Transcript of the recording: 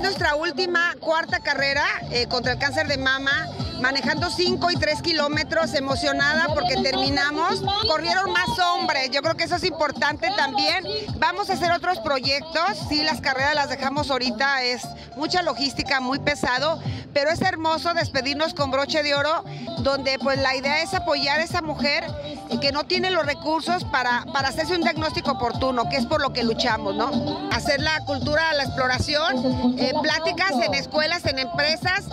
nuestra última cuarta carrera eh, contra el cáncer de mama, manejando 5 y 3 kilómetros, emocionada porque terminamos. Corrieron más hombres, yo creo que eso es importante también. Vamos a hacer otros proyectos, sí, las carreras las dejamos ahorita, es mucha logística, muy pesado, pero es hermoso despedirnos con broche de oro, donde pues la idea es apoyar a esa mujer que no tiene los recursos para, para hacerse un diagnóstico oportuno, que es por lo que luchamos, ¿no? Hacer la cultura, la exploración, eh, pláticas en escuelas, en empresas